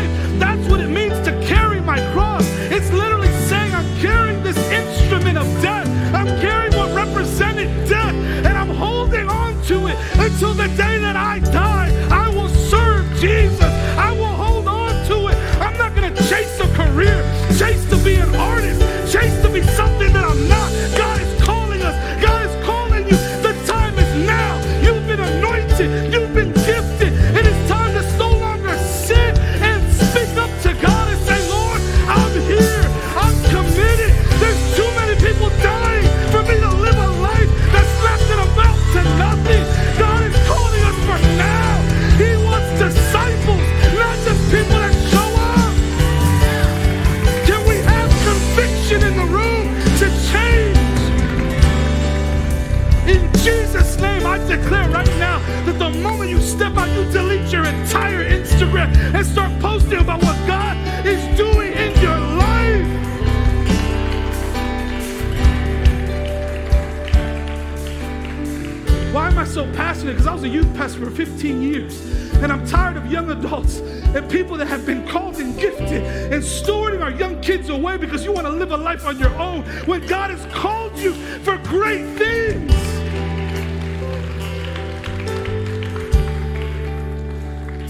Passionate? Because I was a youth pastor for 15 years. And I'm tired of young adults and people that have been called and gifted and stewarding our young kids away because you want to live a life on your own when God has called you for great things.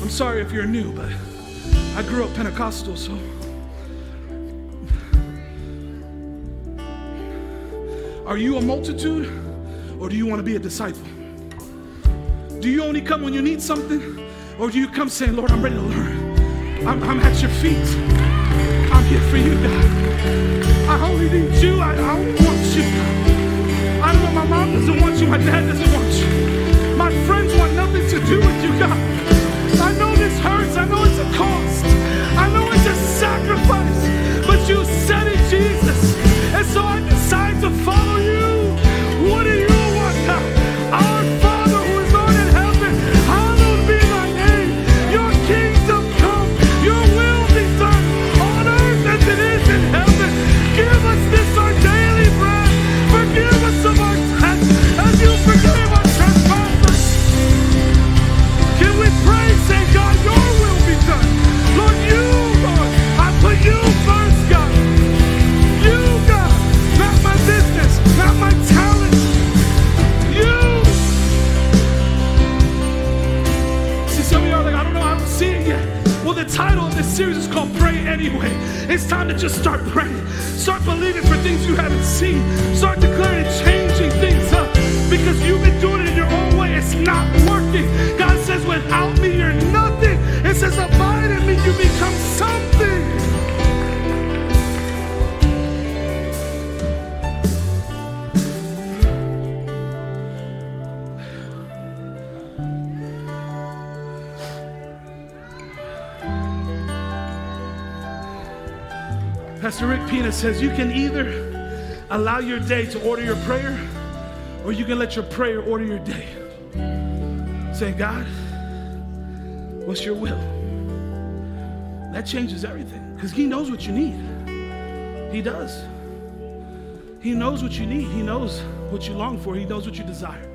I'm sorry if you're new, but I grew up Pentecostal, so. Are you a multitude or do you want to be a disciple? Do you only come when you need something? Or do you come saying, Lord, I'm ready to learn? I'm, I'm at your feet. I'm here for you, God. I only need you. I, I want you. I don't know my mom doesn't want you. My dad doesn't want you. My friends want nothing to do with you, God. I know this hurts. I know it's a cost. I know it's a sacrifice. But you said it, Jesus. And so I decide to follow It's time to just start praying. Start believing for things you haven't seen. Start declaring and changing things up. Because you've been doing it in your own way. It's not working. God says, without me, you're nothing. It says, abide in me, you become something. Pastor Rick Pina says, You can either allow your day to order your prayer, or you can let your prayer order your day. Say, God, what's your will? That changes everything because He knows what you need. He does. He knows what you need. He knows what you long for. He knows what you desire.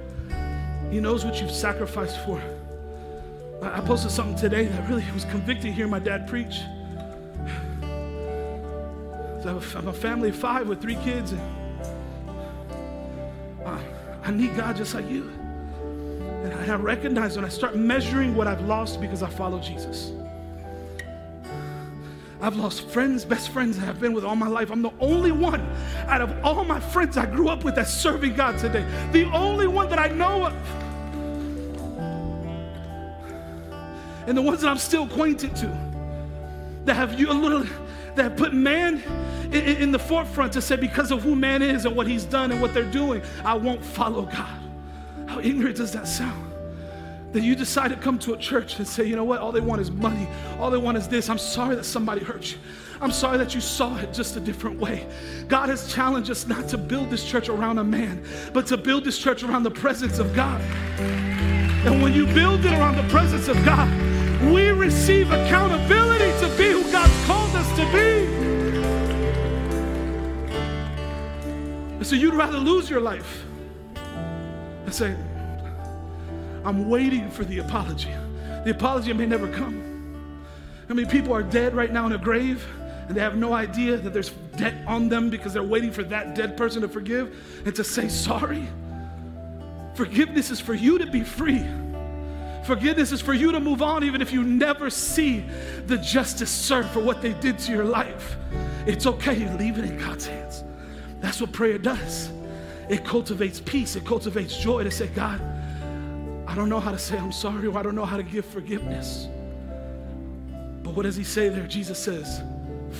He knows what you've sacrificed for. I posted something today that really was convicting hearing my dad preach. I'm a family of five with three kids, and I need God just like you. And I recognize when I start measuring what I've lost because I follow Jesus. I've lost friends, best friends that I've been with all my life. I'm the only one out of all my friends I grew up with that's serving God today. The only one that I know of. And the ones that I'm still acquainted to that have you a little that put man in, in the forefront to say because of who man is and what he's done and what they're doing, I won't follow God. How ignorant does that sound? that you decide to come to a church and say, you know what, all they want is money. All they want is this. I'm sorry that somebody hurt you. I'm sorry that you saw it just a different way. God has challenged us not to build this church around a man, but to build this church around the presence of God. And when you build it around the presence of God, we receive accountability to be who God's called us to be. And So you'd rather lose your life and say, I'm waiting for the apology. The apology may never come. I mean, people are dead right now in a grave and they have no idea that there's debt on them because they're waiting for that dead person to forgive and to say sorry. Forgiveness is for you to be free. Forgiveness is for you to move on, even if you never see the justice served for what they did to your life. It's okay, you leave it in God's hands. That's what prayer does. It cultivates peace, it cultivates joy to say, God, I don't know how to say I'm sorry or I don't know how to give forgiveness. But what does he say there? Jesus says,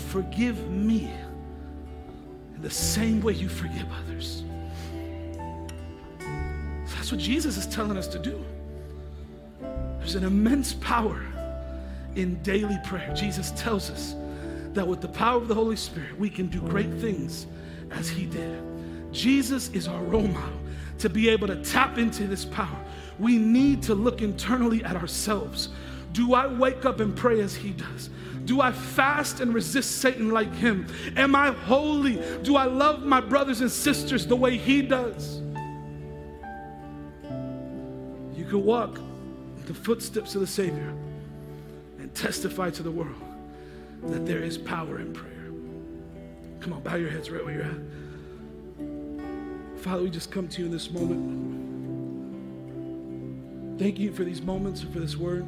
Forgive me in the same way you forgive others. So that's what Jesus is telling us to do. There's an immense power in daily prayer. Jesus tells us that with the power of the Holy Spirit, we can do great things as he did. Jesus is our role model to be able to tap into this power we need to look internally at ourselves. Do I wake up and pray as he does? Do I fast and resist Satan like him? Am I holy? Do I love my brothers and sisters the way he does? You can walk the footsteps of the Savior and testify to the world that there is power in prayer. Come on, bow your heads right where you're at. Father, we just come to you in this moment. Thank you for these moments and for this word.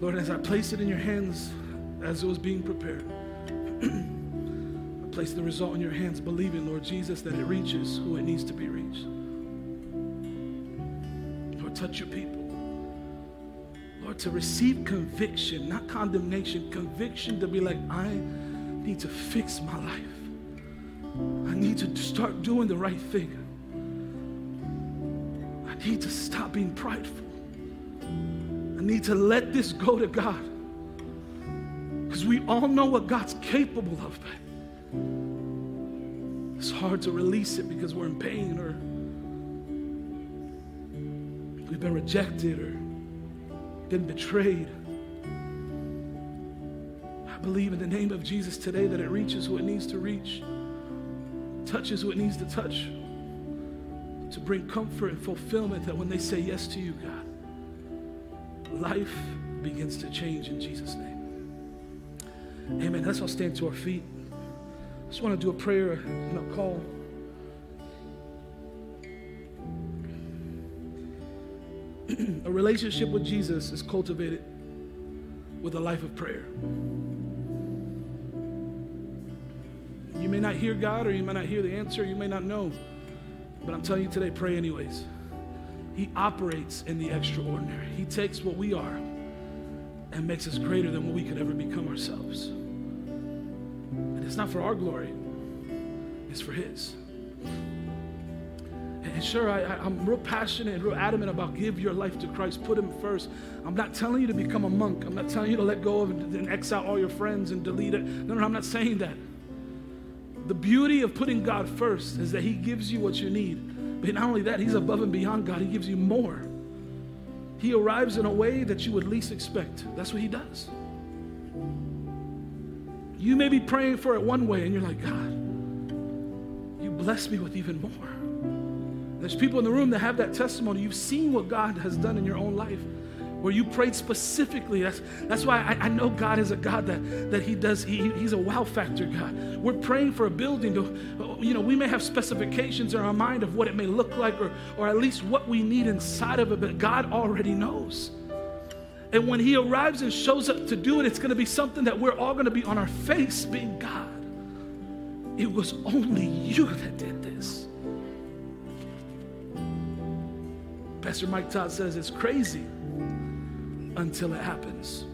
Lord, as I place it in your hands as it was being prepared, I place the result in your hands, believing, Lord Jesus, that it reaches who it needs to be reached. Touch your people. Lord, to receive conviction, not condemnation, conviction to be like, I need to fix my life. I need to start doing the right thing I need to stop being prideful. I need to let this go to God. Because we all know what God's capable of. It's hard to release it because we're in pain or we've been rejected or been betrayed. I believe in the name of Jesus today that it reaches who it needs to reach, touches who it needs to touch to bring comfort and fulfillment that when they say yes to you, God, life begins to change in Jesus' name. Amen. Let's all stand to our feet. I just want to do a prayer and a call. A relationship with Jesus is cultivated with a life of prayer. You may not hear God, or you may not hear the answer, you may not know. But I'm telling you today, pray anyways. He operates in the extraordinary. He takes what we are and makes us greater than what we could ever become ourselves. And it's not for our glory, it's for His. And sure, I, am real passionate and real adamant about give your life to Christ, put Him first. I'm not telling you to become a monk. I'm not telling you to let go of and, and exile all your friends and delete it. No, no, I'm not saying that. The beauty of putting God first is that He gives you what you need. But not only that, He's above and beyond God, He gives you more. He arrives in a way that you would least expect. That's what He does. You may be praying for it one way, and you're like, God, you bless me with even more. There's people in the room that have that testimony. You've seen what God has done in your own life where you prayed specifically. That's, that's why I, I, know God is a God that, that He does, he, He's a wow factor God. We're praying for a building to, you know, we may have specifications in our mind of what it may look like or, or at least what we need inside of it, but God already knows. And when He arrives and shows up to do it, it's going to be something that we're all going to be on our face being God. It was only you that did this. Pastor Mike Todd says it's crazy until it happens.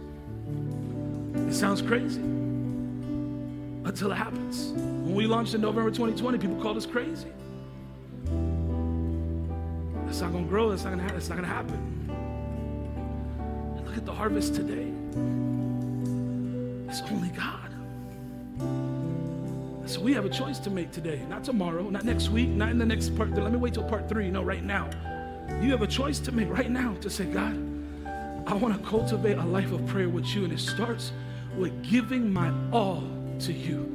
It sounds crazy until it happens. When we launched in November 2020, people called us crazy. It's not going to grow. It's not going to. It's not to happen. And look at the harvest today. It's only God. So we have a choice to make today, not tomorrow, not next week, not in the next part. Let me wait till part three. No, right now. You have a choice to make right now to say, God, I want to cultivate a life of prayer with you, and it starts with giving my all to you.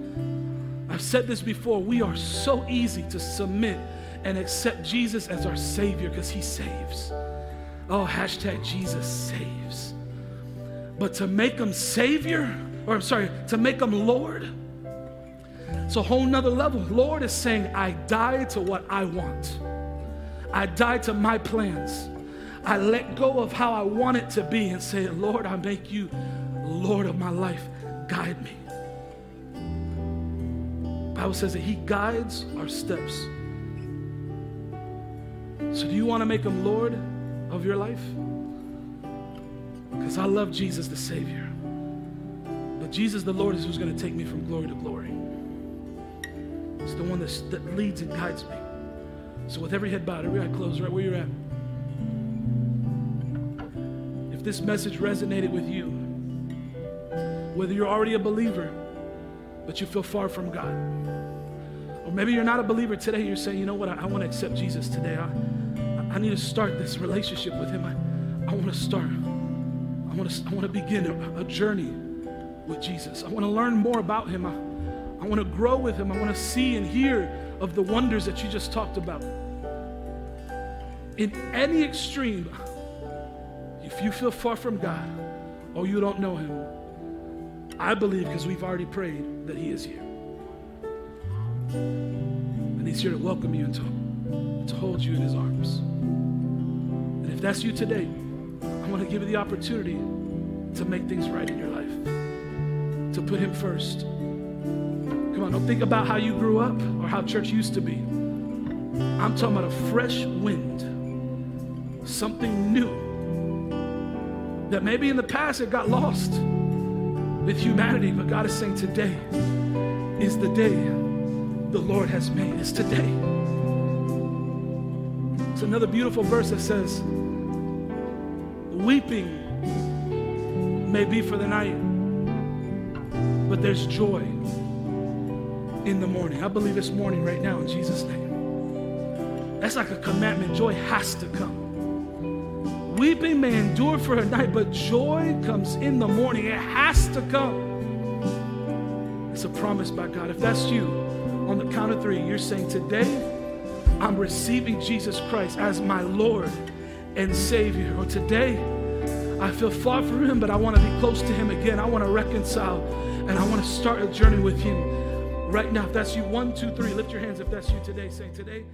I've said this before. We are so easy to submit and accept Jesus as our Savior because He saves. Oh, hashtag Jesus saves. But to make Him Savior, or I'm sorry, to make Him Lord, it's a whole nother level. Lord is saying, I die to what I want, I die to my plans. I let go of how I want it to be and say, Lord, I make you Lord of my life. Guide me. Bible says that He guides our steps. So, do you want to make Him Lord of your life? Because I love Jesus the Savior. But Jesus the Lord is who's going to take me from glory to glory. It's the one that leads and guides me. So, with every head bowed, every eye closed, right where you're at. if this message resonated with you, whether you're already a believer, but you feel far from God, or maybe you're not a believer today, you're saying, you know what, I, I want to accept Jesus today. I, I need to start this relationship with Him. I, I want to start. I want to, I want to begin a, a journey with Jesus. I want to learn more about Him. I, I want to grow with Him. I want to see and hear of the wonders that you just talked about. In any extreme, if you feel far from God or you don't know Him, I believe because we've already prayed that He is here. And He's here to welcome you and to, to hold you in His arms. And if that's you today, I want to give you the opportunity to make things right in your life, to put Him first. Come on, don't think about how you grew up or how church used to be. I'm talking about a fresh wind, something new that maybe in the past it got lost with humanity, but God is saying today is the day the Lord has made. It's today. It's another beautiful verse that says, Weeping may be for the night, but there's joy in the morning. I believe it's morning right now in Jesus' name. That's like a commandment. Joy has to come. Weeping may endure for a night, but joy comes in the morning. It has to come. It's a promise by God. If that's you, on the count of three, you're saying, Today, I'm receiving Jesus Christ as my Lord and Savior. Or today, I feel far from Him, but I want to be close to Him again. I want to reconcile and I want to start a journey with Him right now. If that's you, one, two, three, lift your hands if that's you today, Say, Today,